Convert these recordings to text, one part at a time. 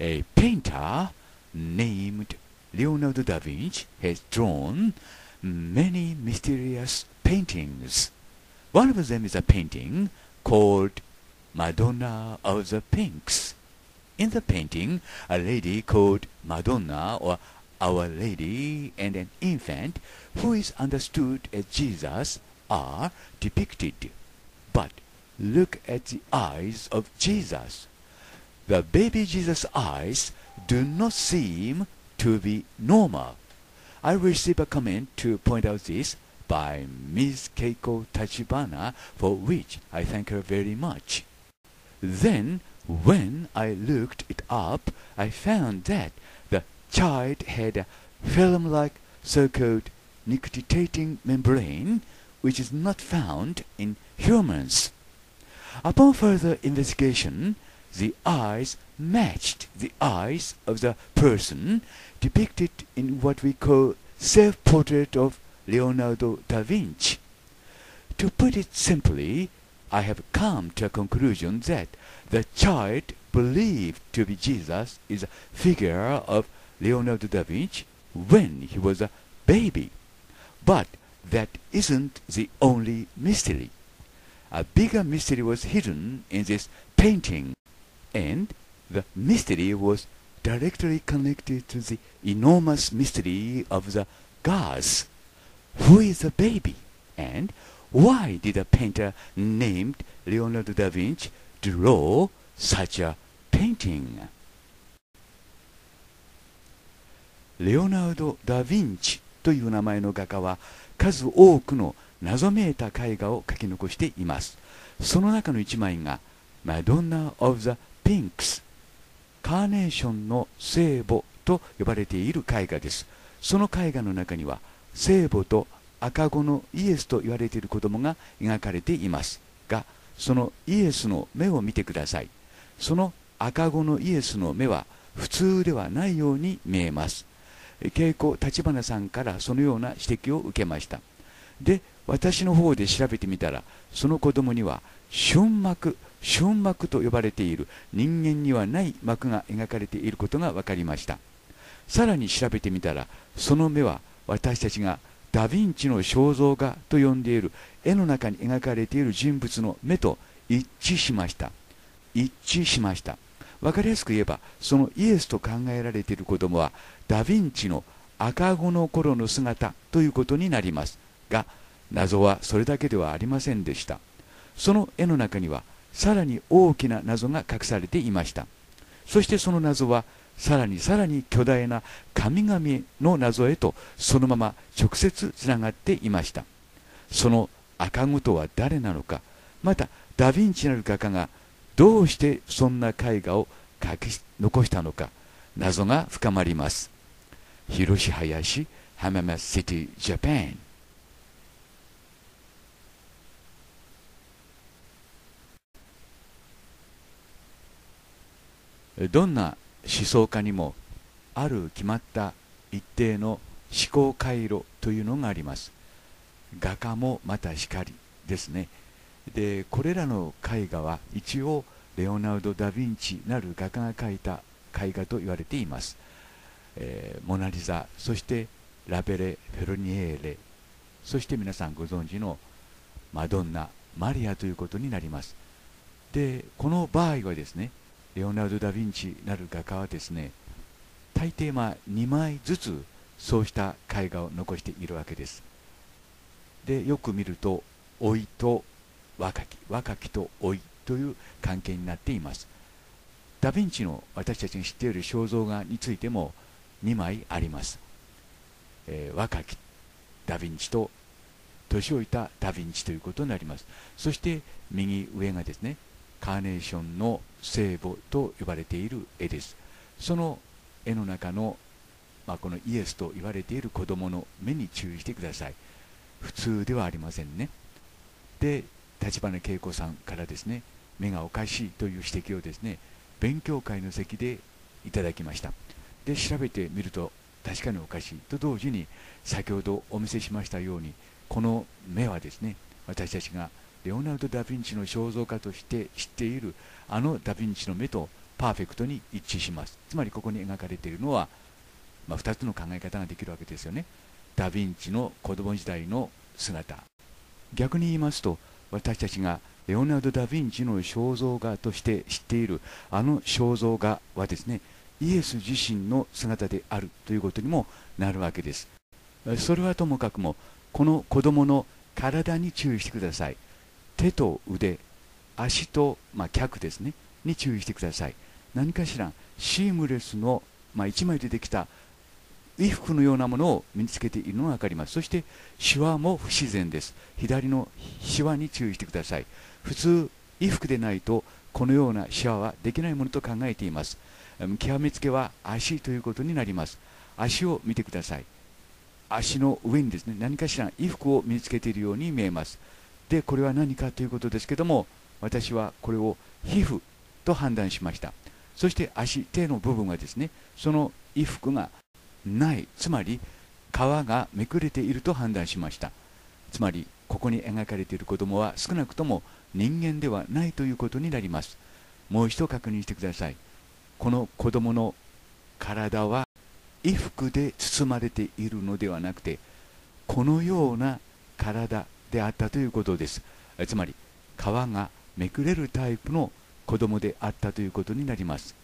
A painter named Leonardo da Vinci has drawn many mysterious paintings. One of them is a painting called Madonna of the Pinks. In the painting, a lady called Madonna or Our Lady and an infant who is understood as Jesus are depicted. But look at the eyes of Jesus. The baby Jesus' eyes do not seem to be normal. I received a comment to point out this by Ms. Keiko Tachibana, for which I thank her very much. Then, when I looked it up, I found that the child had a film-like so-called nictitating membrane, which is not found in humans. Upon further investigation, the eyes matched the eyes of the person depicted in what we call self-portrait of Leonardo da Vinci. To put it simply, I have come to a conclusion that the child believed to be Jesus is a figure of Leonardo da Vinci when he was a baby. But that isn't the only mystery. A bigger mystery was hidden in this painting, and the mystery was directly connected to the enormous mystery of the gods. Who is the baby? And why did a painter named Leonardo da Vinci draw such a painting? レオナルド・ダ・ヴィンチという名前の画家は数多くの謎めいた絵画を描き残していますその中の一枚がマドンナ・オブ・ザ・ピンクスカーネーションの聖母と呼ばれている絵画です。その絵画の中には聖母と赤子のイエスと言われている子供が描かれています。がそのイエスの目を見てください。その赤子のイエスの目は普通ではないように見えます。稽古立花さんからそのような指摘を受けました。で私の方で調べてみたらその子供には春幕春幕と呼ばれている。人間にはない幕が描かれていることが分かりました。さらに調べてみたらその目は私たちがダ・ヴィンチの肖像画と呼んでいる絵の中に描かれている人物の目と一致しました。一致しました。分かりやすく言えばそのイエスと考えられている子供はダ・ヴィンチの赤子の頃の姿ということになりますが謎はそれだけではありませんでした。その絵の中にはさらに大きな謎が隠されていました。そしてその謎はさらにさらに巨大な神々の謎へとそのまま直接つながっていました。その赤子とは誰なのかまたダ・ヴィンチなる画家がどうしてそんな絵画を描き残したのか謎が深まります。広し林浜松シティジャパンどんな思想家にもある決まった一定の思考回路というのがあります。画家もまたしかりですね。でこれらの絵画は一応レオナルド・ダ・ヴィンチなる画家が描いた絵画と言われています、えー、モナ・リザそしてラベレ・フェロニエーレそして皆さんご存知のマドンナマリアということになります。でこの場合はですねレオナルド・ダ・ヴィンチなる画家はですね大抵まあ2枚ずつそうした絵画を残しているわけです。でよく見ると老いと若き若きと老いという関係になっています。ダ・ヴィンチの私たちが知っている肖像画についても2枚あります、えー、若きダ・ヴィンチと年老いたダ・ヴィンチということになります。そして右上がですねカーネーションの聖母と呼ばれている絵です。その絵の中の、まあ、このイエスと言われている子供の目に注意してください。普通ではありませんね。で立花恵子さんからですね目がおかしいという指摘をですね勉強会の席でいただきました。で調べてみると確かにおかしいと同時に先ほどお見せしましたようにこの目はですね私たちがレオナルド・ダ・ヴィンチの肖像画として知っているあのダ・ヴィンチの目とパーフェクトに一致します。つまりここに描かれているのは、まあ、2つの考え方ができるわけですよね。ダ・ヴィンチの子供時代の姿。逆に言いますと私たちがレオナルド・ダ・ヴィンチの肖像画として知っているあの肖像画はですねイエス自身の姿であるということにもなるわけです。それはともかくもこの子供の体に注意してください。手と腕足と、まあ、脚ですねに注意してください。何かしらシームレスの、まあ、1枚でできた衣服のようなものを身につけているのが分かります。そしてシワも不自然です。左のシワに注意してください。普通衣服でないとこのようなシワはできないものと考えています。極めつけは足ということになります。足を見てください。足の上にですね何かしら衣服を身につけているように見えます。でこれは何かということですけども私はこれを皮膚と判断しました。そして足手の部分はですねその衣服がない。つまり皮がめくれていると判断しました。つまりここに描かれている子供は少なくとも人間ではないということになります。もう一度確認してください。この子供の体は衣服で包まれているのではなくてこのような体であったということです。つまり皮がめくれるタイプの子供であったということになります。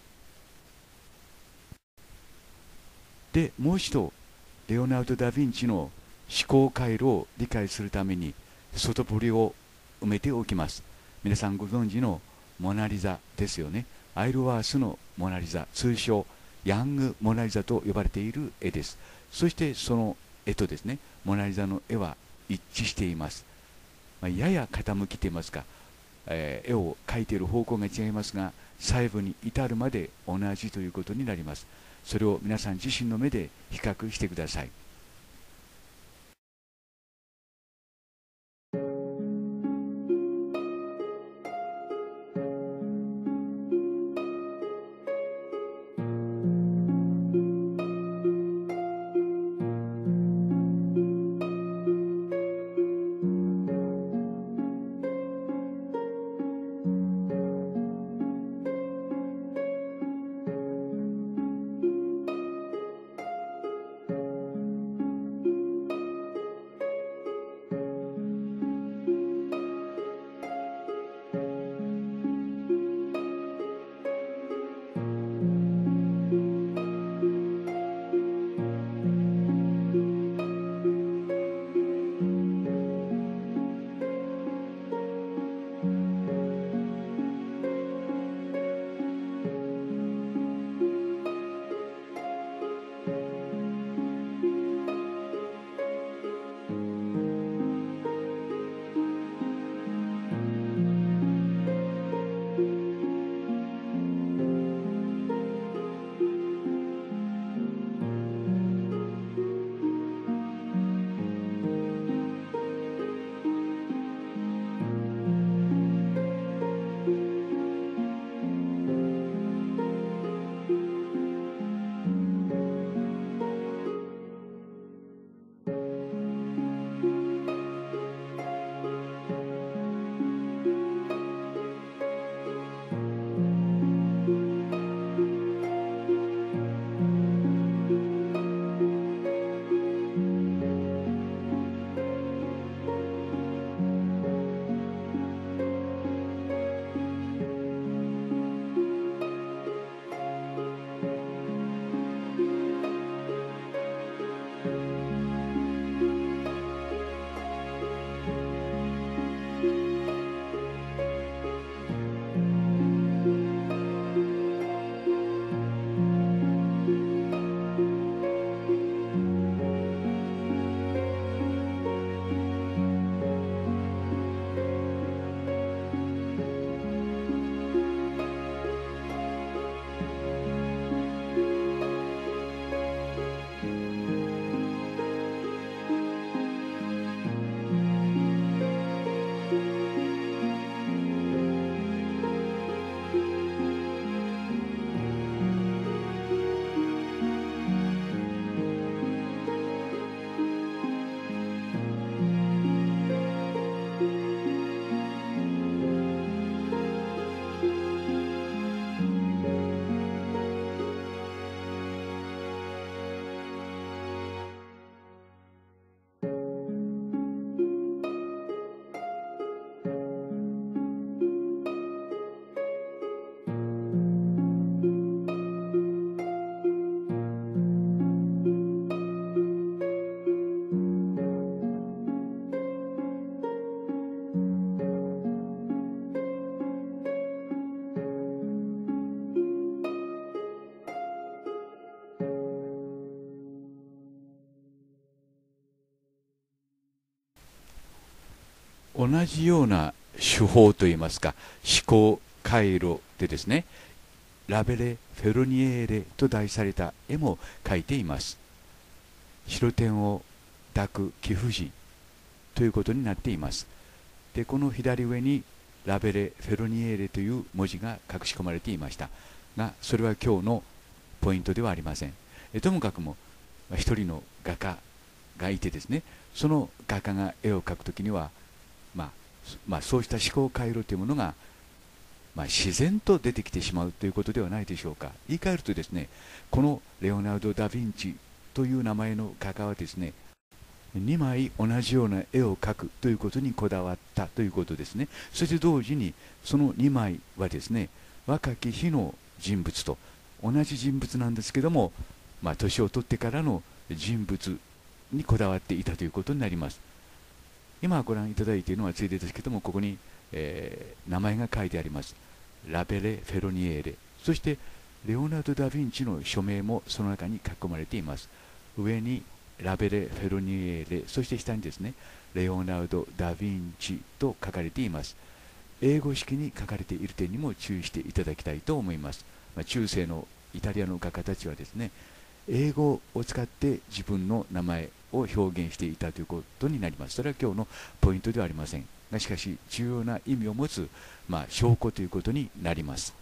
でもう一度レオナルド・ダ・ヴィンチの思考回路を理解するために外堀を埋めておきます。皆さんご存知のモナ・リザですよね。アイルワースのモナ・リザ通称ヤング・モナ・リザと呼ばれている絵です。そしてその絵とですねモナ・リザの絵は一致しています、まあ、やや傾きていますか、えー、絵を描いている方向が違いますが細部に至るまで同じということになります。それを皆さん自身の目で比較してください。同じような手法といいますか思考回路でですねラベレ・フェロニエーレと題された絵も描いています。白点を抱く貴婦人ということになっています。でこの左上にラベレ・フェロニエーレという文字が隠し込まれていました。がそれは今日のポイントではありません。ともかくも一人の画家がいてですねその画家が絵を描くときには、まあ、そうした思考回路というものが、まあ、自然と出てきてしまうということではないでしょうか。言い換えるとですねこのレオナルド・ダ・ヴィンチという名前の画家はですね2枚同じような絵を描くということにこだわったということですね。そして同時にその2枚はですね若き日の人物と同じ人物なんですけども、まあ、年を取ってからの人物にこだわっていたということになります。今ご覧いただいているのはついでですけどもここに、えー、名前が書いてあります。ラベレ・フェロニエーレ。そしてレオナルド・ダ・ヴィンチの署名もその中に書き込まれています。上にラベレ・フェロニエーレ。そして下にですねレオナルド・ダ・ヴィンチと書かれています。英語式に書かれている点にも注意していただきたいと思います、まあ、中世のイタリアの画家たちはですね英語を使って自分の名前を表現していたということになります。それは今日のポイントではありません。がしかし、重要な意味を持つ、まあ、証拠ということになります。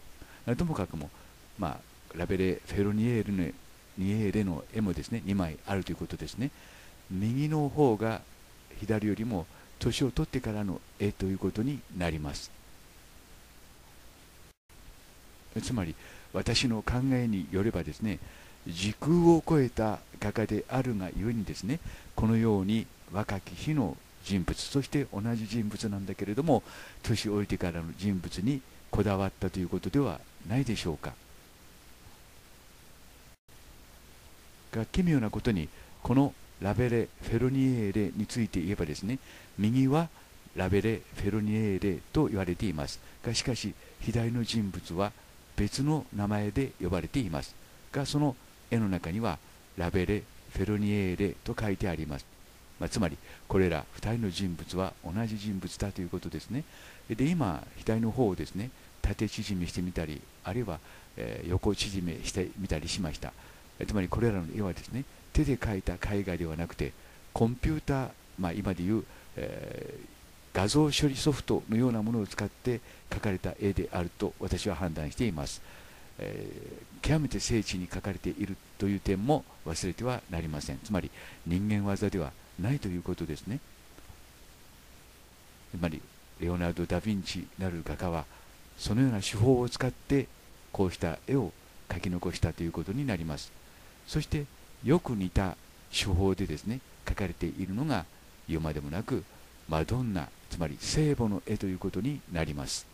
ともかくも、まあ、ラベレ・フェロニエールのニエーレの絵もですね2枚あるということですね。右の方が左よりも年を取ってからの絵ということになります。つまり私の考えによればですね時空を超えた画家であるがゆえにですねこのように若き日の人物そして同じ人物なんだけれども年老いてからの人物にこだわったということではないでしょうか。が奇妙なことにこのラベレ・フェロニエーレについて言えばですね右はラベレ・フェロニエーレと言われています。がしかし左の人物は別の名前で呼ばれています。がその絵の中にはラベレ・フェロニエーレと書いてあります、まあ、つまりこれら2人の人物は同じ人物だということですね。で今左の方をですね縦縮みしてみたりあるいは、え、横縮めしてみたりしました。つまりこれらの絵はですね手で描いた絵画ではなくてコンピューター、まあ、今でいう、えー、画像処理ソフトのようなものを使って描かれた絵であると私は判断しています、えー、極めて精緻に描かれているという点も忘れてはなりません。つまり人間技ではないということですね。つまりレオナルド・ダ・ヴィンチなる画家はそのような手法を使ってこうした絵を描き残したということになります。そしてよく似た手法でですね描かれているのが言うまでもなくマドンナつまり聖母の絵ということになります。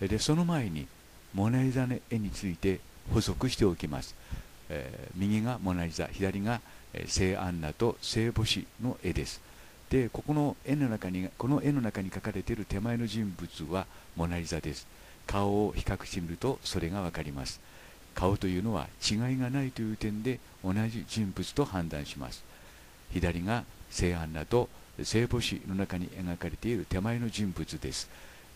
でその前にモナリザの絵について補足しておきます、えー、右がモナリザ左が、聖アンナと聖母子の絵です。でここの絵の中にこの絵の中に描かれている手前の人物はモナリザです。顔を比較してみるとそれが分かります。顔というのは違いがないという点で同じ人物と判断します。左が聖アンナと聖母子の中に描かれている手前の人物です。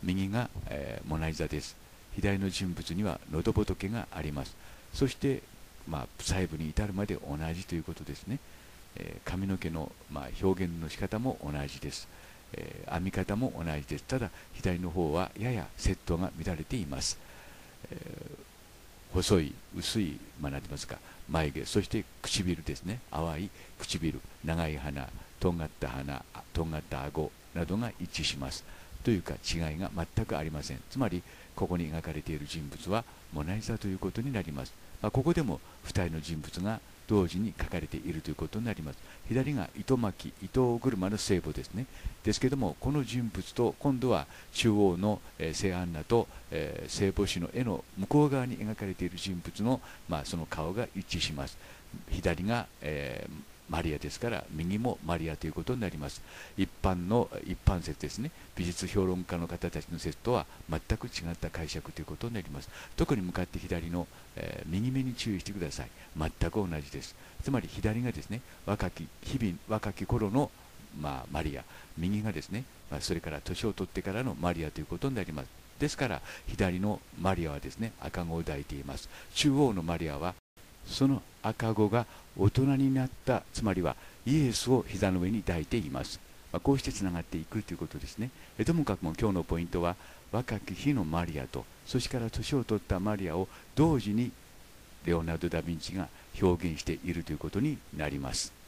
右が、えー、モナリザです。左の人物には喉仏があります。そして、まあ、細部に至るまで同じということですね、えー、髪の毛の、まあ、表現の仕方も同じです、えー、編み方も同じです。ただ左の方はややセットが乱れています、えー、細い薄い、まあ、何ますか眉毛そして唇ですね。淡い唇長い鼻とんがった鼻とんがった顎などが一致します。というか違いが全くありません。つまりここに描かれている人物はモナリザということになります、まあ、ここでも2人の人物が同時に書かれているということになります。左が糸巻き糸車の聖母ですね。ですけどもこの人物と今度は中央の、えー、聖アンナと、え、聖母子の絵の向こう側に描かれている人物の、まあ、その顔が一致します。左が、えーマリアですから右もマリアということになります。一般の一般説ですね。美術評論家の方たちの説とは全く違った解釈ということになります。特に向かって左の、えー、右目に注意してください。全く同じです。つまり左がですね若き日々若き頃のまあ、マリア。右がですね、まあ、それから年を取ってからのマリアということになります。ですから左のマリアはですね赤子を抱いています。中央のマリアはその赤子が大人になったつまりはイエスを膝の上に抱いています、まあ、こうしてつながっていくということですね。えともかくも今日のポイントは若き日のマリアとそしてから年を取ったマリアを同時にレオナルド・ダ・ヴィンチが表現しているということになります。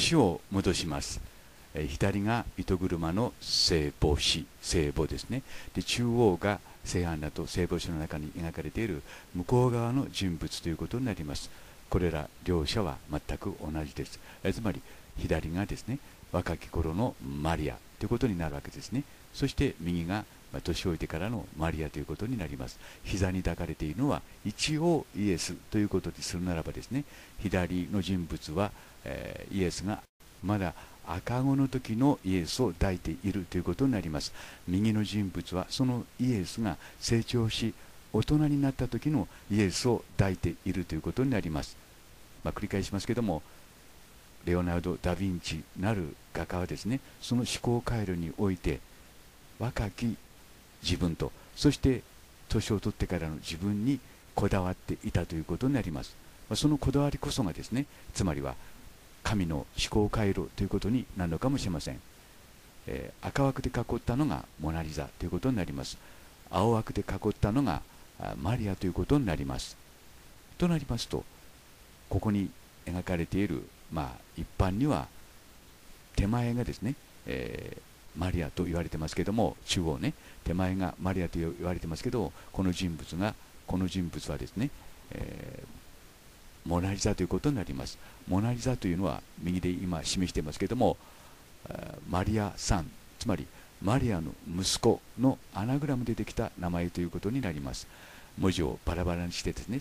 話を戻します。え左が糸車の聖母子、聖母ですね。で、中央が聖アンナと聖母子の中に描かれている向こう側の人物ということになります。これら両者は全く同じです。えつまり、左がですね、若き頃のマリアということになるわけですね。そして右がま年老いてからのマリアということになります。膝に抱かれているのは一応イエスということにするならばですね、左の人物はえー、イエスがまだ赤子の時のイエスを抱いているということになります右の人物はそのイエスが成長し大人になった時のイエスを抱いているということになります、まあ、繰り返しますけどもレオナルド・ダ・ヴィンチなる画家はですねその思考回路において若き自分と。そして年を取ってからの自分にこだわっていたということになります。そのこだわりこそがですねつまりは神の思考回路ということになるのかもしれません、えー、赤枠で囲ったのがモナ・リザということになります。青枠で囲ったのがマリアということになります。となりますとここに描かれている、まあ、一般には手前がですね、えー、マリアと言われてますけども中央ね手前がマリアと言われてますけどこの人物がこの人物はですね、えーモナ・リザということになります。モナ・リザというのは右で今示していますけどもマリアさんつまりマリアの息子のアナグラムでできた名前ということになります。文字をバラバラにしてですね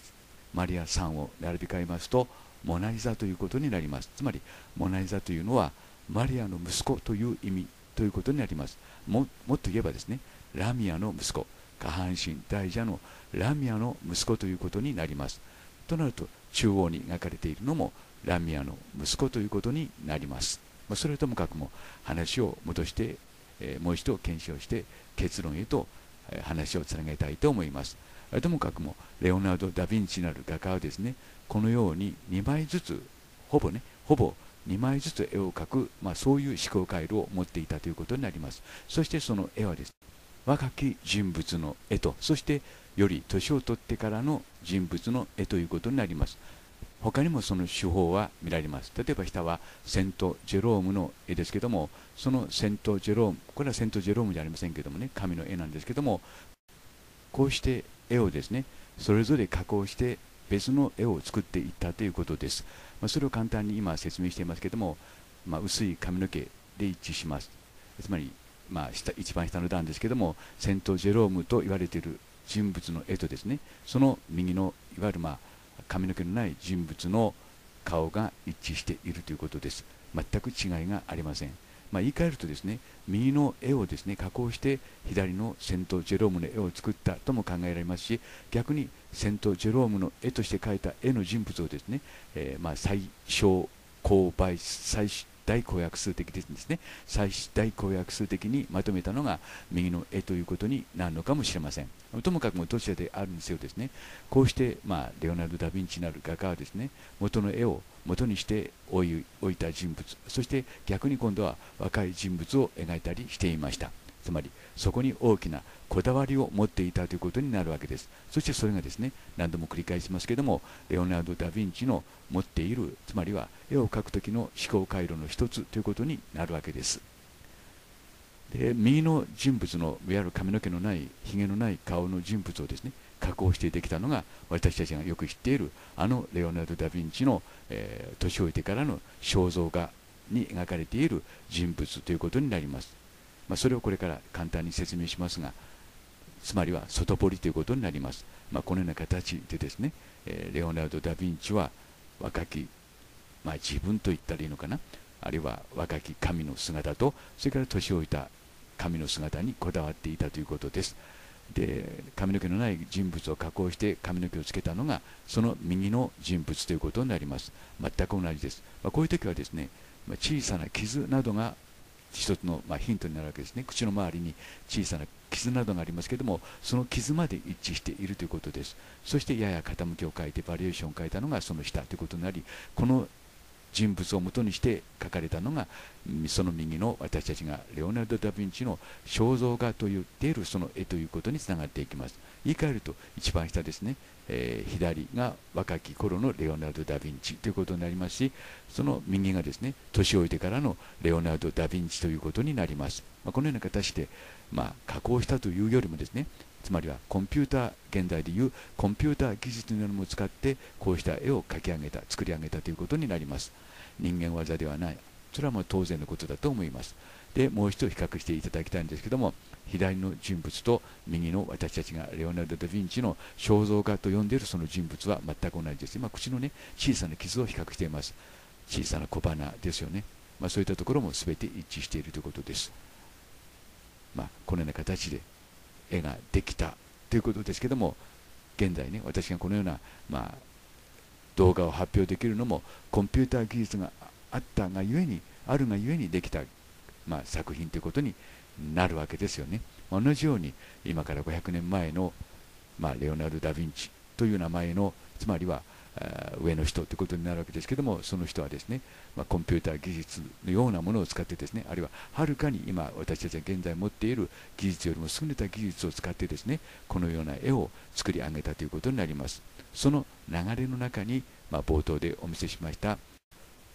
マリアさんを並び替えますとモナ・リザということになります。つまりモナ・リザというのはマリアの息子という意味ということになります。ももっと言えばですねラミアの息子下半身大蛇のラミアの息子ということになります。となると中央に描かれているのもラミアの息子ということになります、まあ、それともかくも話を戻して、えー、もう一度検証して結論へと、話をつなげたいと思います。ともかくもレオナルド・ダ・ヴィンチなる画家はですねこのように2枚ずつほぼねほぼ2枚ずつ絵を描く、まあ、そういう思考回路を持っていたということになります。そしてその絵はです若き人物の絵とそしてより年を取ってからの人物の絵ということになります。他にもその手法は見られます。例えば下はセント・ジェロームの絵ですけどもそのセント・ジェロームこれはセント・ジェロームじゃありませんけどもね神の絵なんですけどもこうして絵をですねそれぞれ加工して別の絵を作っていったということです、ま、それを簡単に今説明していますけども、ま、薄い髪の毛で一致します。つまり、まあ、下一番下の段ですけどもセント・ジェロームと言われている人物の絵とですねその右のいわゆるまあ髪の毛のない人物の顔が一致しているということです。全く違いがありません、まあ、言い換えるとですね右の絵をですね加工して左のセント・ジェロームの絵を作ったとも考えられますし逆にセント・ジェロームの絵として描いた絵の人物をですね、えー、まあ最小公倍最大公約数的ですね最大公約数的にまとめたのが右の絵ということになるのかもしれません。ともかくもどちらであるにせよですねこうして、まあ、レオナルド・ダ・ヴィンチなる画家はですね元の絵を元にして置い置いた人物そして逆に今度は若い人物を描いたりしていました。つまりそこに大きなこだわりを持っていたということになるわけです。そしてそれがですね何度も繰り返しますけどもレオナルド・ダ・ヴィンチの持っているつまりは絵を描く時の思考回路の一つということになるわけです。で右の人物のいわゆる髪の毛のないひげのない顔の人物をですね加工してできたのが私たちがよく知っているあのレオナルド・ダ・ヴィンチの、えー、年老いてからの肖像画に描かれている人物ということになります。まあ、それをこれから簡単に説明しますがつまりは外堀ということになります、まあ、このような形でですね、えー、レオナルド・ダ・ヴィンチは若き、まあ、自分と言ったらいいのかな？あるいは若き神の姿とそれから年老いた神の姿にこだわっていたということです。で髪の毛のない人物を加工して髪の毛をつけたのがその右の人物ということになります。全く同じです、まあ、こういう時はですねま小さな傷などが一つの、ま、ヒントになるわけですね。口の周りに小さな傷などがありますけどもその傷まで一致しているということです。そしてやや傾きを変えてバリエーションを変えたのがその下ということになりこの人物をもとにして描かれたのがその右の私たちがレオナルド・ダ・ヴィンチの肖像画と言っているその絵ということにつながっていきます。言い換えると一番下ですね、えー、左が若き頃のレオナルド・ダ・ヴィンチということになりますしその右がですね年老いてからのレオナルド・ダ・ヴィンチということになります、まあ、このような形で、まあ、加工したというよりもですねつまりはコンピューター現代でいうコンピューター技術のようなものを使ってこうした絵を描き上げた作り上げたということになります。人間技ではない。それはもう当然のことだと思います。でもう一度比較していただきたいんですけども左の人物と右の私たちがレオナルド・ダ・ヴィンチの肖像画と呼んでいるその人物は全く同じです。今口のね小さな傷を比較しています。小さな小花ですよね、まあ、そういったところも全て一致しているということです。まあ、このような形で絵ができたということですけども現在ね私がこのような、まあ、動画を発表できるのもコンピューター技術があったがゆえにあるがゆえにできた、まあ、作品ということになるわけですよね。同じように今から500年前の、まあ、レオナルド・ダ・ヴィンチという名前のつまりは上の人ということになるわけですけどもその人はですね、まあ、コンピューター技術のようなものを使ってですねあるいははるかに今私たちが現在持っている技術よりも優れた技術を使ってですねこのような絵を作り上げたということになります。その流れの中に、まあ、冒頭でお見せしました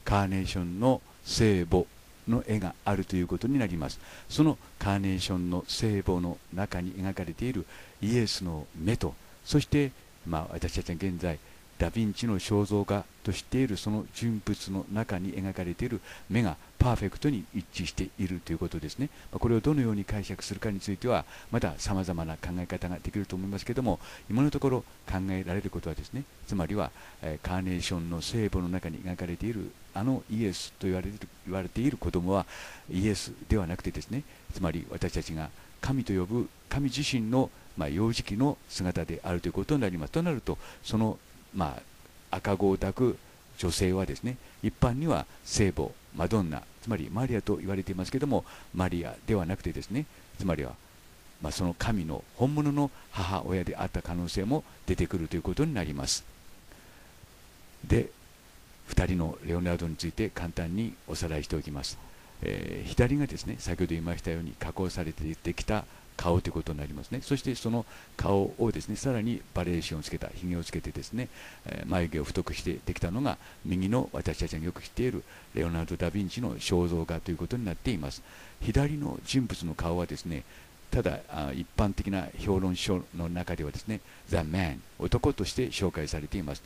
カーネーションの聖母の絵があるということになります。そのカーネーションの聖母の中に描かれているイエスの目とそして、まあ、私たちは現在ダ・ヴィンチの肖像画としているその人物の中に描かれている目がパーフェクトに一致しているということですね。これをどのように解釈するかについてはまだ様々な考え方ができると思いますけれども今のところ考えられることはですねつまりは、カーネーションの聖母の中に描かれているあのイエスと言われて言われている子供はイエスではなくてですねつまり私たちが神と呼ぶ神自身のま、幼児期の姿であるということになります。となると、そのまあ、赤子を抱く女性はですね一般には聖母マドンナつまりマリアと言われていますけどもマリアではなくてですねつまりは、まあ、その神の本物の母親であった可能性も出てくるということになります。で2人のレオナルドについて簡単におさらいしておきます、えー、左がですね先ほど言いましたように加工されてできた顔ということになりますね。そしてその顔をですねさらにバリエーションをつけたひげをつけてですね、え、眉毛を太くしてできたのが右の私たちがよく知っているレオナルド・ダ・ヴィンチの肖像画ということになっています。左の人物の顔はですねただ一般的な評論書の中ではですね The Man 男として紹介されています。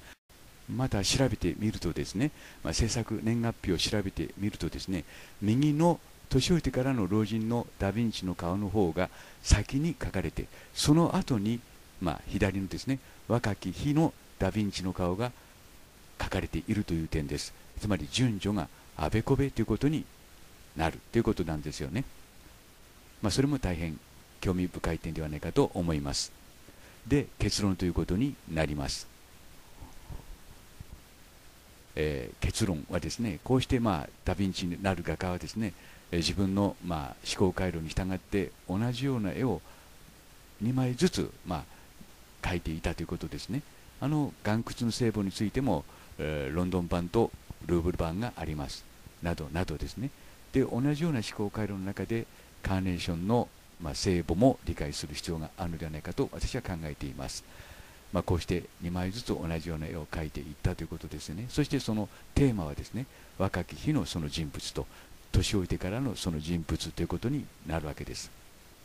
また調べてみるとですね、まあ、制作年月日を調べてみるとですね右の年老いてからの老人のダ・ヴィンチの顔の方が先に描かれてその後にまあ、左のですね若き日のダ・ヴィンチの顔が描かれているという点です。つまり順序があべこべということになるということなんですよね、まあ、それも大変興味深い点ではないかと思います。で結論ということになります。えー、結論はですねこうして、まあ、ダ・ヴィンチになる画家はですね自分の、まあ、思考回路に従って同じような絵を2枚ずつ、まあ、描いていたということですね。あの岩窟の聖母についても、えー、ロンドン版とルーブル版があります。などなどですね。で同じような思考回路の中でカーネーションの、まあ、聖母も理解する必要があるのではないかと私は考えています、まあ、こうして2枚ずつ同じような絵を描いていったということですね。そしてそのテーマはですね若き日のその人物と年老いてからのその人物ということになるわけです。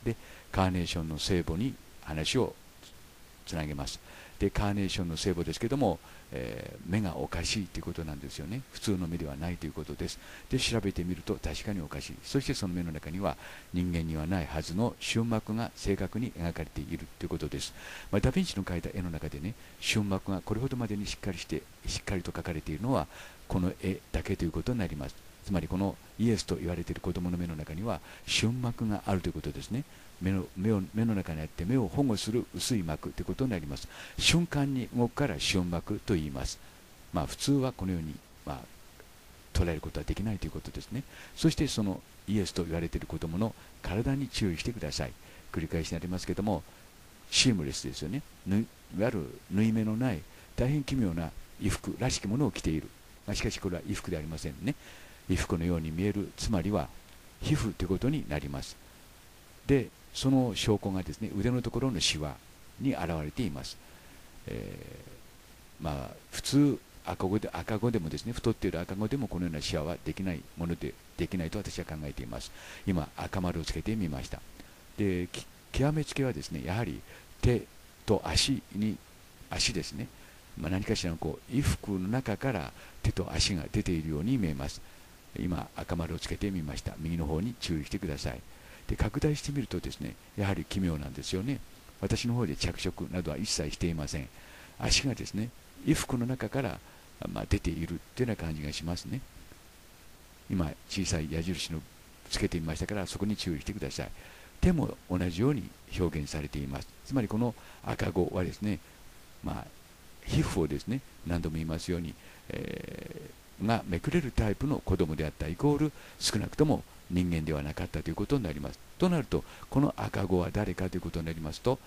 でカーネーションの聖母に話をつなげます。でカーネーションの聖母ですけども、えー、目がおかしいということなんですよね。普通の目ではないということです。で調べてみると確かにおかしい。そしてその目の中には人間にはないはずの瞬膜が正確に描かれているということです、まあ、ダ・ヴィンチの描いた絵の中でね瞬膜がこれほどまでにしっかりしてしっかりと描かれているのはこの絵だけということになります。つまりこのイエスと言われている子供の目の中には瞬膜があるということですね。目の目を目の中にあって目を保護する薄い膜ということになります。瞬間に動くから瞬膜と言います。まあ普通はこのように、まあ、捉えることはできないということですね。そしてそのイエスと言われている子供の体に注意してください。繰り返しになりますけどもシームレスですよね。いわゆる縫い目のない大変奇妙な衣服らしきものを着ている、まあ、しかしこれは衣服ではありませんね。衣服のように見える。つまりは皮膚ということになります。でその証拠がですね腕のところのシワに現れています、えー、まあ普通赤子で赤子でもですね太っている赤子でもこのようなシワはできないものでできないと私は考えています。今赤丸をつけてみました。で極めつけはですねやはり手と足に足ですね、まあ、何かしらのこう衣服の中から手と足が出ているように見えます。今赤丸をつけてみました。右の方に注意してください。で拡大してみるとですねやはり奇妙なんですよね。私の方で着色などは一切していません。足がですね衣服の中から、まあ、出ているというような感じがしますね。今小さい矢印のつけてみましたからそこに注意してください。手も同じように表現されています。つまりこの赤子はですねまあ、皮膚をですね、何度も言いますように、えー、がめくれるタイプの子供であったイコール少なくとも人間ではなかったということになります。となると、この赤子は誰かということになりますと、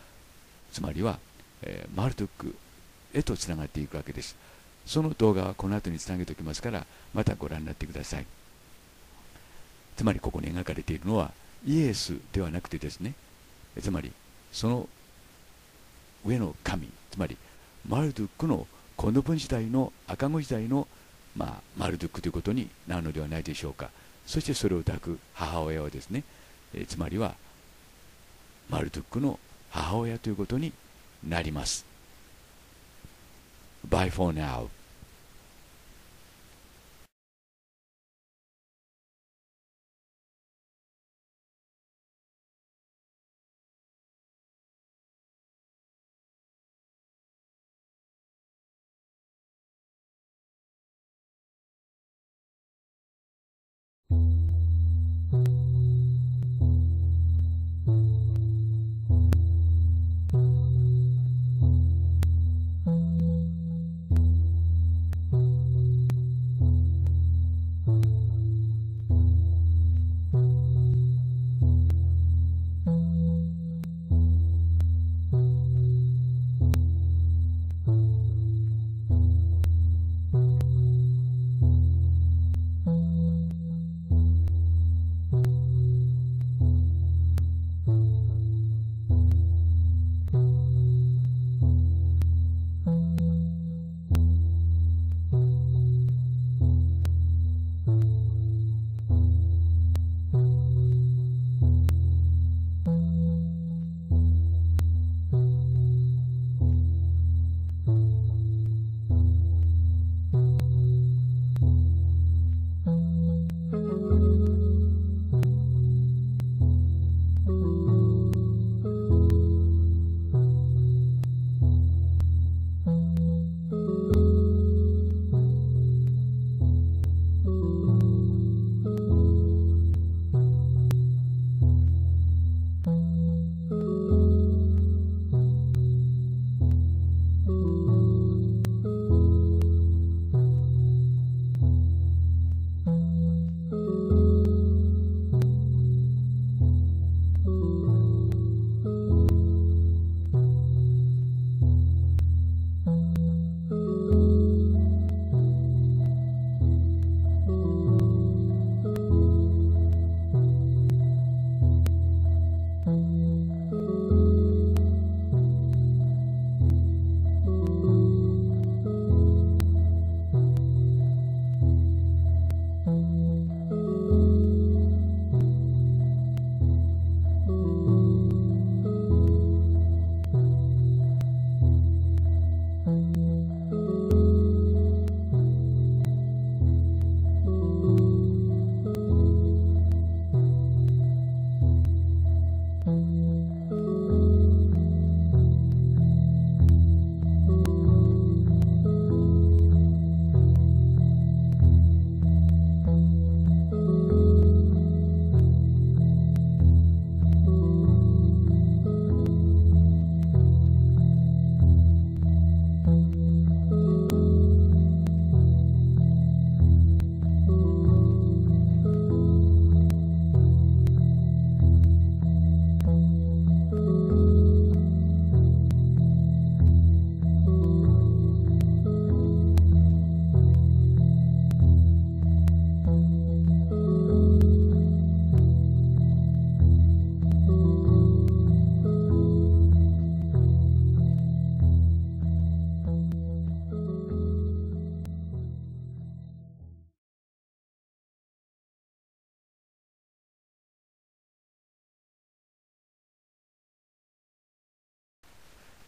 つまりは、えー、マルトックへとつながっていくわけです。その動画はこの後につなげておきますから、またご覧になってください。つまりここに描かれているのは、イエスではなくてですね、つまりその上の神、つまりマルドゥックのこの分時代の赤子時代の、まあ、マルドゥックということになるのではないでしょうか。そしてそれを抱く母親はですね、えつまりはマルドゥックの母親ということになります。Bye for now.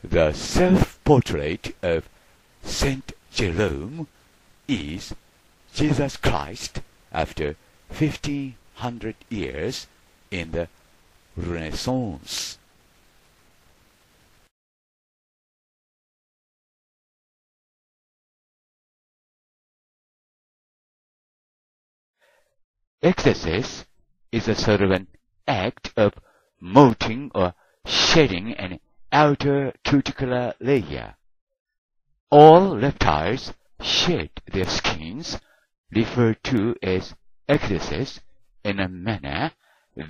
The self-portrait of Saint Jerome is Jesus Christ after 1500 years in the Renaissance. Exorcist is a sort of an act of moting or shedding an outer cuticular layer, all reptiles shed their skins referred to as ecdysis in a manner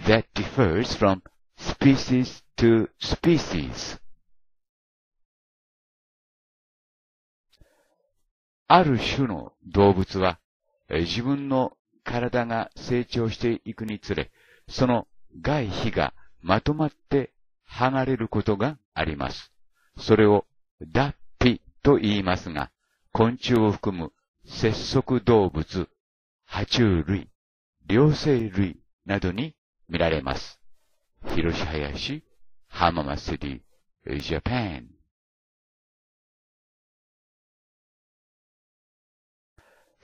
that differs from species to species. ある種の動物は自分の体が成長していくにつれ、その外皮がまとまって剥がれることがあります。それを脱皮と言いますが、昆虫を含む節足動物、爬虫類、両生類などに見られます。広し林、浜松リ、ジャパン。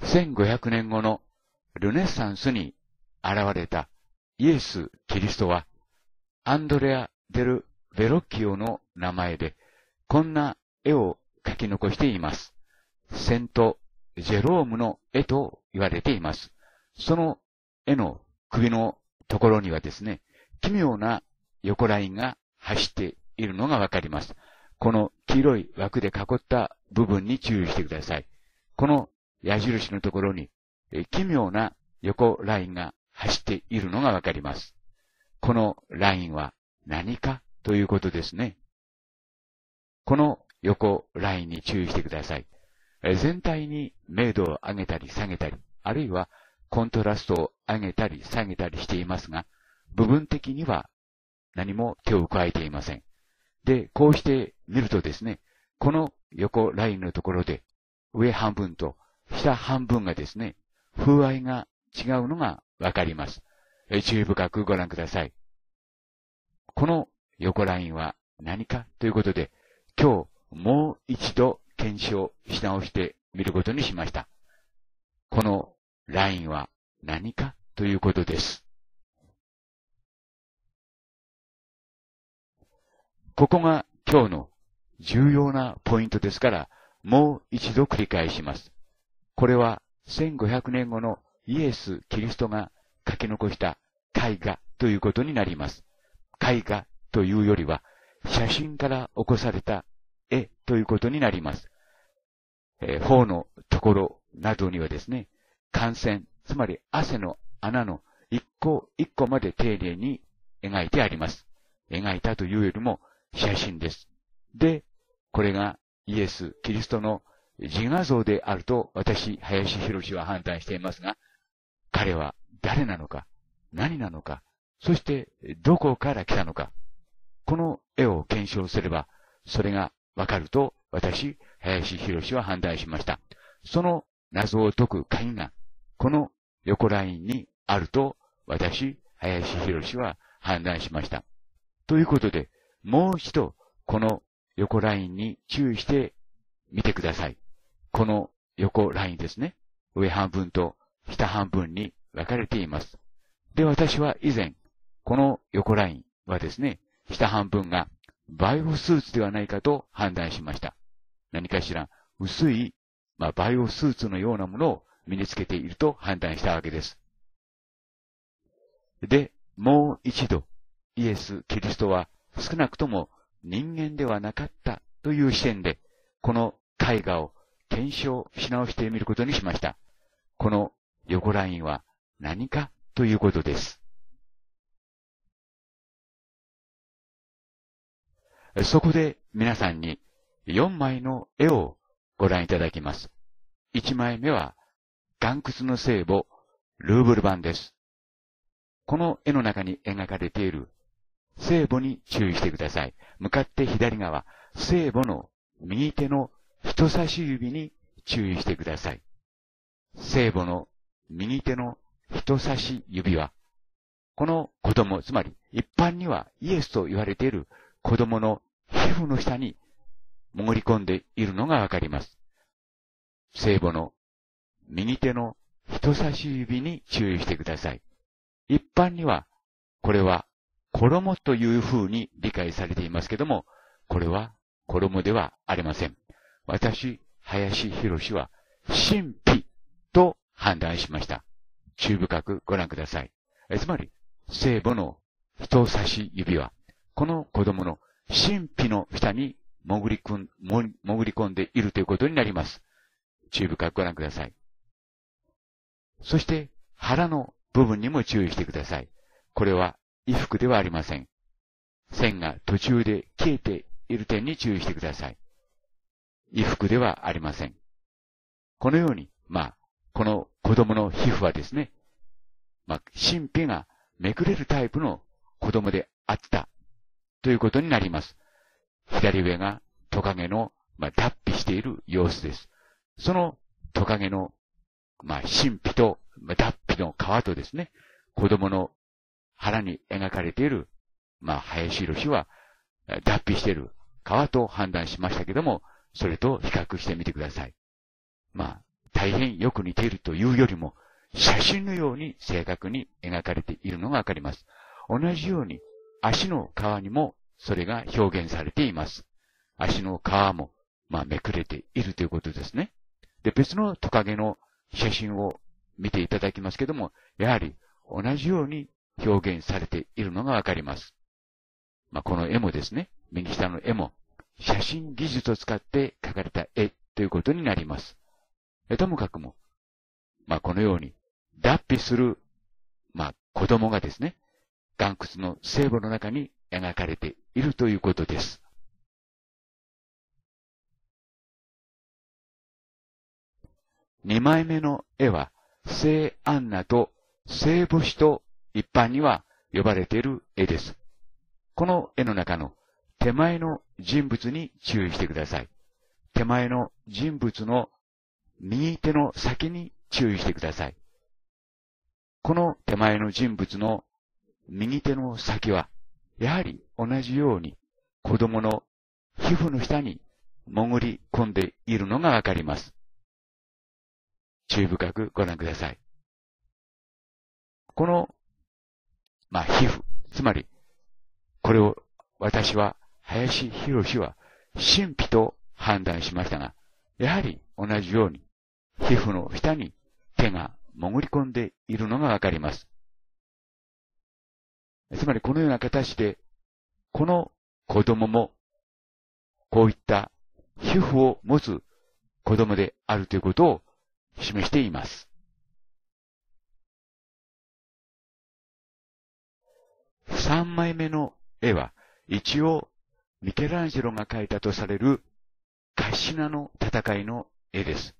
1500年後のルネッサンスに現れたイエス・キリストは、アンドレア・デル・ベロッキオの名前で、こんな絵を描き残しています。セント・ジェロームの絵と言われています。その絵の首のところにはですね、奇妙な横ラインが走っているのがわかります。この黄色い枠で囲った部分に注意してください。この矢印のところに奇妙な横ラインが走っているのがわかります。このラインは何かということですね。この横ラインに注意してください。全体に明度を上げたり下げたり、あるいはコントラストを上げたり下げたりしていますが、部分的には何も手を加えていません。で、こうして見るとですね、この横ラインのところで、上半分と下半分がですね、風合いが違うのがわかります。注意深くご覧ください。この横ラインは何かということで、今日もう一度検証し直してみることにしました。このラインは何かということです。ここが今日の重要なポイントですから、もう一度繰り返します。これは1500年後のイエス・キリストが書き残した絵画ということになります。絵画というよりは、写真から起こされた絵ということになります。えー、頬のところなどにはですね、感染、つまり汗の穴の一個一個まで丁寧に描いてあります。描いたというよりも写真です。で、これがイエス・キリストの自画像であると私、林博は判断していますが、彼は誰なのか、何なのか、そしてどこから来たのか、この絵を検証すれば、それがわかると私、林博士は判断しました。その謎を解く鍵が、この横ラインにあると私、林博士は判断しました。ということで、もう一度、この横ラインに注意してみてください。この横ラインですね。上半分と下半分に分かれています。で、私は以前、この横ラインはですね、下半分がバイオスーツではないかと判断しました。何かしら薄い、まあ、バイオスーツのようなものを身につけていると判断したわけです。で、もう一度、イエス・キリストは少なくとも人間ではなかったという視点で、この絵画を検証し直してみることにしました。この横ラインは何かということです。そこで皆さんに4枚の絵をご覧いただきます。1枚目は岩窟の聖母ルーブル版です。この絵の中に描かれている聖母に注意してください。向かって左側、聖母の右手の人差し指に注意してください。聖母の右手の人差し指は、この子供、つまり一般にはイエスと言われている子供の皮膚の下に潜り込んでいるのがわかります。聖母の右手の人差し指に注意してください。一般には、これは衣という風に理解されていますけども、これは衣ではありません。私、林博士は、神秘と判断しました。注意深くご覧ください。えつまり、聖母の人差し指は、この子供の神秘の下に潜り込ん、潜り込んでいるということになります。注意深くご覧ください。そして、腹の部分にも注意してください。これは衣服ではありません。線が途中で消えている点に注意してください。衣服ではありません。このように、まあ、この子供の皮膚はですね、まあ、神秘がめくれるタイプの子供であったということになります。左上がトカゲの、まあ、脱皮している様子です。そのトカゲの、まあ、神秘と、まあ、脱皮の皮とですね、子供の腹に描かれている、まあ、林印は、脱皮している皮と判断しましたけども、それと比較してみてください。まあ、大変よく似ているというよりも、写真のように正確に描かれているのがわかります。同じように、足の皮にもそれが表現されています。足の皮も、まあ、めくれているということですね。で、別のトカゲの写真を見ていただきますけども、やはり同じように表現されているのがわかります。まあ、この絵もですね、右下の絵も、写真技術を使って描かれた絵ということになります。ともかくも、まあ、このように、脱皮する、まあ、子供がですね、岩窟の聖母の中に描かれているということです。二枚目の絵は、聖アンナと聖母子と一般には呼ばれている絵です。この絵の中の手前の人物に注意してください。手前の人物の右手の先に注意してください。この手前の人物の右手の先は、やはり同じように子供の皮膚の下に潜り込んでいるのがわかります。注意深くご覧ください。この、まあ、皮膚、つまり、これを私は、林博士は、神秘と判断しましたが、やはり同じように、皮膚の下に手が潜り込んでいるのがわかります。つまりこのような形で、この子供も、こういった皮膚を持つ子供であるということを示しています。三枚目の絵は、一応、ミケランジェロが描いたとされるカシナの戦いの絵です。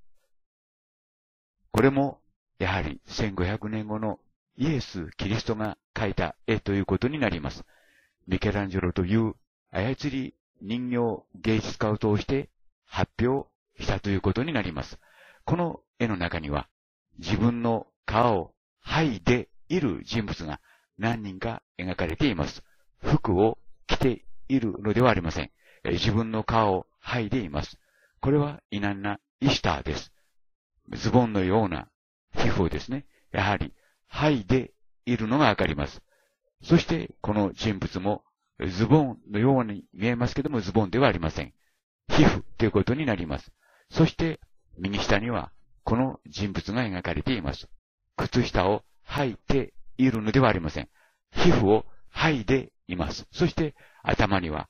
これも、やはり1500年後のイエス・キリストが描いた絵ということになります。ミケランジェロという操り人形芸術家を通して発表したということになります。この絵の中には自分の顔を剥いでいる人物が何人か描かれています。服を着ているのではありません。自分の顔を剥いでいます。これはイナンナ・イスターです。ズボンのような皮膚をですね、やはり剥いでいるのがわかります。そして、この人物もズボンのように見えますけども、ズボンではありません。皮膚ということになります。そして、右下には、この人物が描かれています。靴下を履いているのではありません。皮膚を剥いでいます。そして、頭には、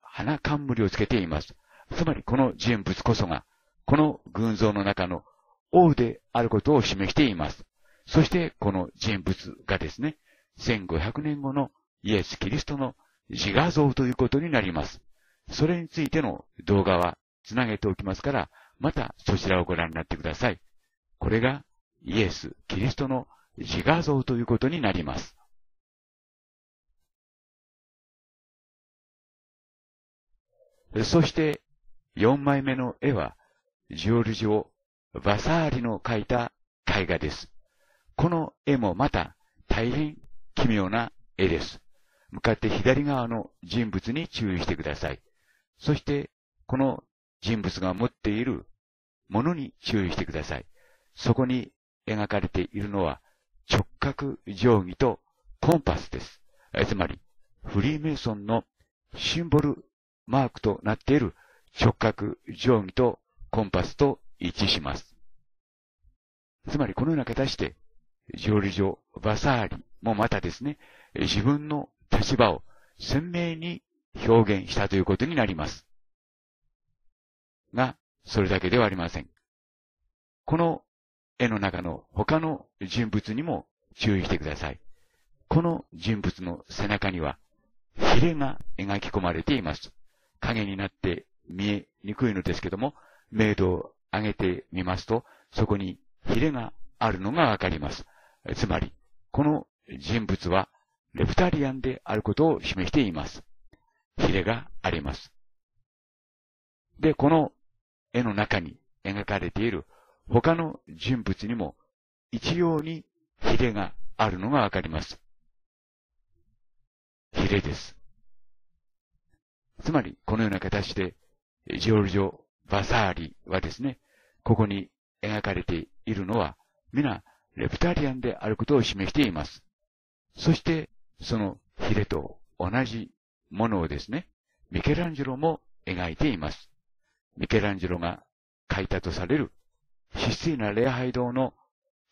鼻冠をつけています。つまり、この人物こそが、この群像の中の王であることを示しています。そして、この人物がですね、1500年後のイエス・キリストの自画像ということになります。それについての動画はつなげておきますから、またそちらをご覧になってください。これがイエス・キリストの自画像ということになります。そして、4枚目の絵は、ジョルジオ・バサーリの描いた絵画です。この絵もまた大変奇妙な絵です。向かって左側の人物に注意してください。そして、この人物が持っているものに注意してください。そこに描かれているのは直角定規とコンパスです。つまり、フリーメイソンのシンボルマークとなっている直角定規とコンパスと一致します。つまりこのような形で、ジョルジョ・バサーリもまたですね、自分の立場を鮮明に表現したということになります。が、それだけではありません。この絵の中の他の人物にも注意してください。この人物の背中には、ヒレが描き込まれています。影になって見えにくいのですけども、明度を上げてみますと、そこにヒレがあるのがわかります。つまり、この人物はレプタリアンであることを示しています。ヒレがあります。で、この絵の中に描かれている他の人物にも一様にヒレがあるのがわかります。ヒレです。つまり、このような形で、ジョルジョ・バサーリはですね、ここに描かれているのは、皆、レプタリアンであることを示しています。そして、そのヒレと同じものをですね、ミケランジェロも描いています。ミケランジェロが描いたとされる、質素な礼拝堂の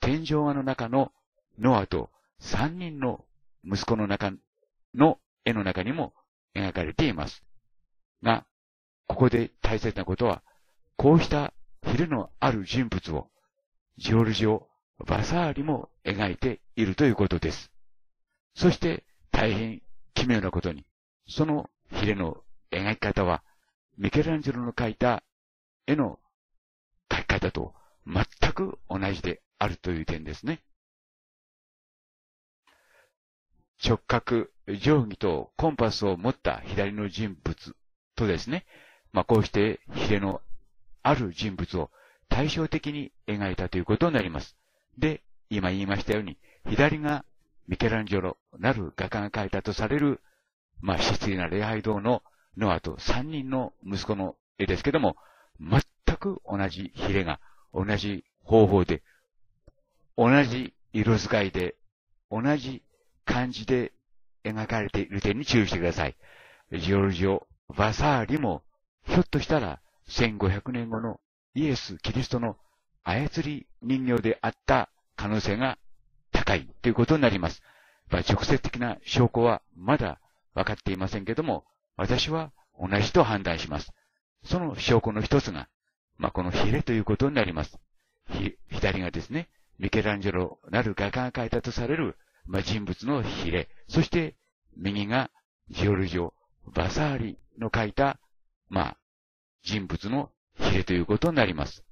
天井画の中のノアと三人の息子の中の絵の中にも描かれています。が、ここで大切なことは、こうしたヒレのある人物を、ジオルジオ・バサーリも描いているということです。そして大変奇妙なことに、そのヒレの描き方は、ミケランジェロの描いた絵の描き方と全く同じであるという点ですね。直角、定規とコンパスを持った左の人物とですね、まあ、こうしてヒレのある人物を対照的に描いたということになります。で、今言いましたように、左がミケランジョロなる画家が描いたとされる、まあ、質な礼拝堂のノアと三人の息子の絵ですけども、全く同じヒレが、同じ方法で、同じ色使いで、同じ漢字で描かれている点に注意してください。ジオルジオ・バサーリも、ひょっとしたら1500年後のイエス・キリストの操り人形であった可能性が高いということになります。まあ、直接的な証拠はまだ分かっていませんけども、私は同じと判断します。その証拠の一つが、まあ、このヒレということになります。左がですね、ミケランジェロなる画家が描いたとされる、まあ、人物のヒレ、そして右がジオルジオ・バサーリの描いた、まあ、人物のヒレということになります。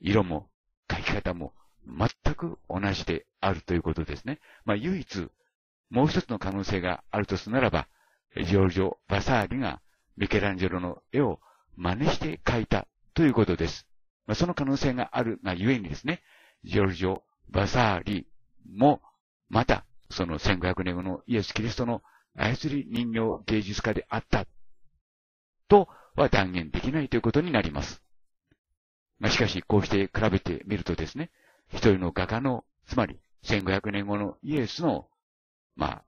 色も描き方も全く同じであるということですね。まあ、唯一、もう一つの可能性があるとするならば、ジョルジョ・バサーリがミケランジェロの絵を真似して描いたということです。まあ、その可能性があるがゆえにですね、ジョルジョ・バサーリも、また、その1500年後のイエス・キリストの操り人形芸術家であった、とは断言できないということになります。まあ、しかし、こうして比べてみるとですね、一人の画家の、つまり1500年後のイエスの、ま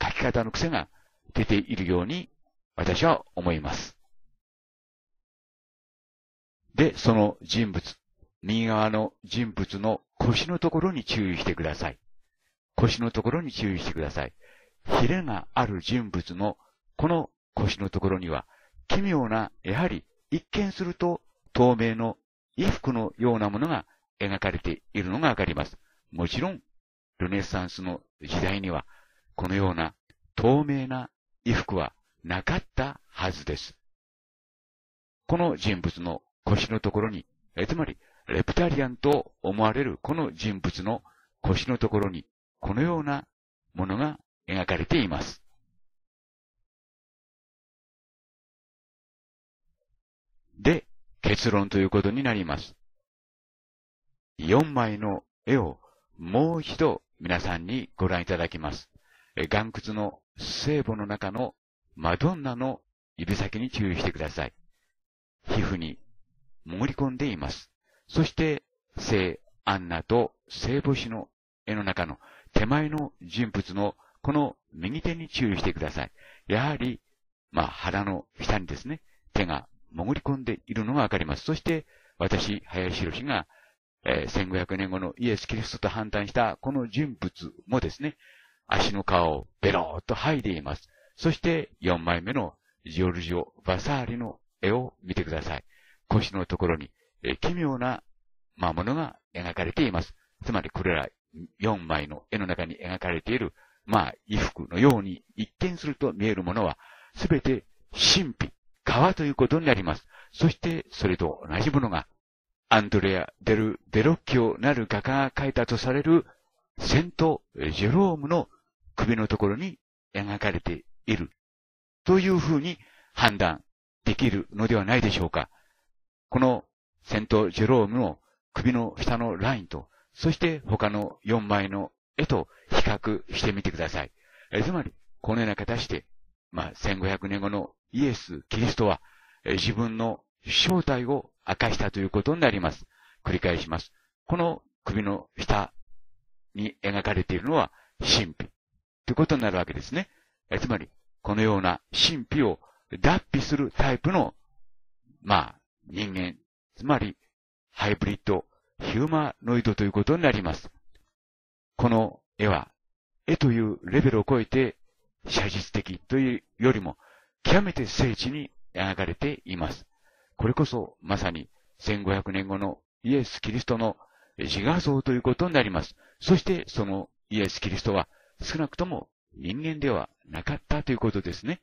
あ、書き方の癖が出ているように私は思います。で、その人物、右側の人物の腰のところに注意してください。腰のところに注意してください。ヒレがある人物のこの腰のところには奇妙な、やはり一見すると透明の衣服のようなものが描かれているのがわかります。もちろん、ルネサンスの時代には、このような透明な衣服はなかったはずです。この人物の腰のところに、えつまり、レプタリアンと思われるこの人物の腰のところに、このようなものが描かれています。で、結論ということになります。4枚の絵をもう一度皆さんにご覧いただきます。岩窟の聖母の中のマドンナの指先に注意してください。皮膚に潜り込んでいます。そして、聖アンナと聖母子の絵の中の手前の人物のこの右手に注意してください。やはり、まあ、腹の下にですね、手が潜り込んでいるのがわかります。そして、私、林博がえー、1500年後のイエス・キリストと反対したこの人物もですね、足の皮をベローっと剥いでいます。そして4枚目のジオルジオ・バサーリの絵を見てください。腰のところに、え奇妙な、まあ、ものが描かれています。つまり、これら4枚の絵の中に描かれている、まあ、衣服のように一見すると見えるものは、すべて神秘、革ということになります。そして、それと同じものが、アンドレア・デル・デロッキオなる画家が描いたとされる、セント・ジェロームの首のところに描かれている。というふうに判断できるのではないでしょうか。このセント・ジェロームの首の下のラインと、そして他の4枚の絵と比較してみてください。えつまり、このような形で、まあ、1500年後のイエス・キリストは、自分の正体を明かしたということになります。繰り返します。この首の下に描かれているのは神秘ということになるわけですね。つまり、このような神秘を脱皮するタイプの、まあ、人間、つまり、ハイブリッド、ヒューマノイドということになります。この絵は、絵というレベルを超えて、写実的というよりも、極めて精緻に描かれています。これこそ、まさに、1500年後のイエス・キリストの自画像ということになります。そして、そのイエス・キリストは、少なくとも人間ではなかったということですね。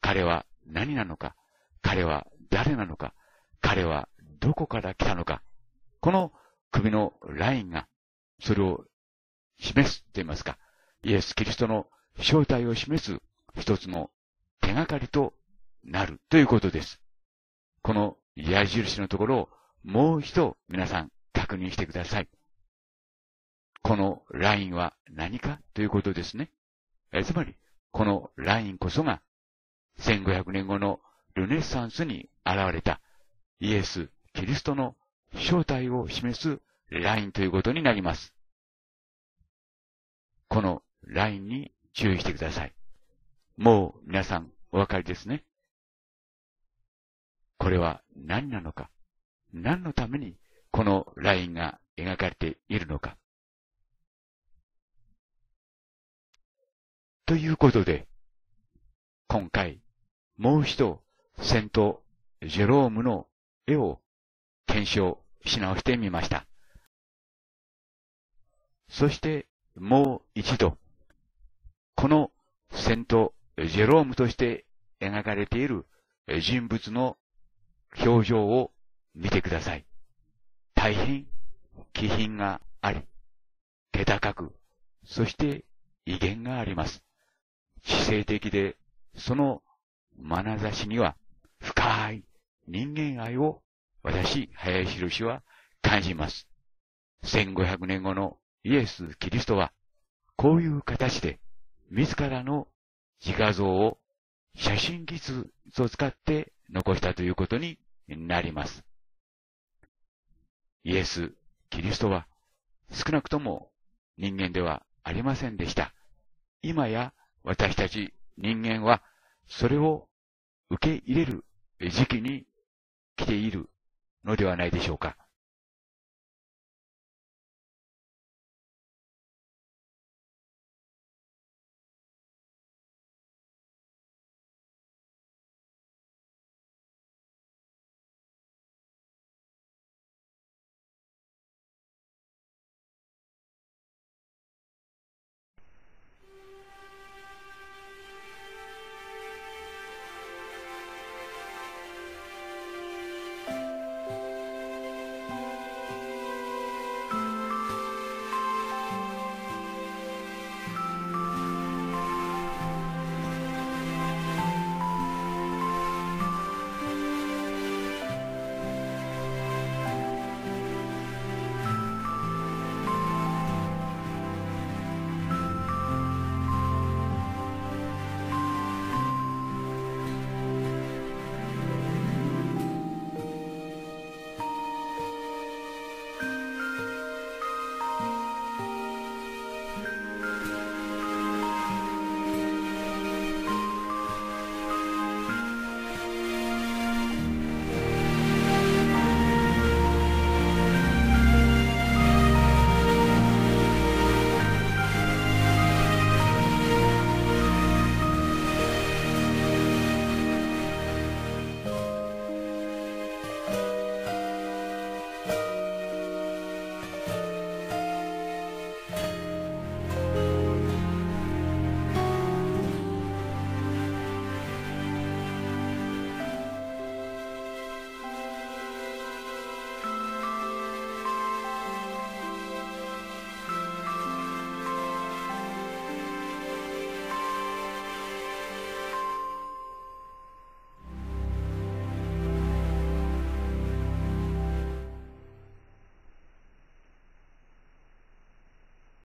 彼は何なのか彼は誰なのか彼はどこから来たのかこの首のラインがそれを示すと言いますか、イエス・キリストの正体を示す一つの手がかりとなるということです。この矢印のところをもう一度皆さん確認してください。このラインは何かということですね。えつまり、このラインこそが1500年後のルネッサンスに現れたイエス・キリストの正体を示すラインということになります。このラインに注意してください。もう皆さんお分かりですね。これは何なのか何のためにこのラインが描かれているのかということで、今回、もう一度、セント・ジェロームの絵を検証し直してみました。そして、もう一度、このセント・ジェロームとして描かれている人物の表情を見てください。大変気品があり、気高く、そして威厳があります。知性的で、その眼差しには深い人間愛を私、林印は感じます。1500年後のイエス・キリストは、こういう形で、自らの自画像を写真技術を使って残したということになります。イエス・キリストは、少なくとも人間ではありませんでした。今や私たち人間はそれを受け入れる時期に来ているのではないでしょうか。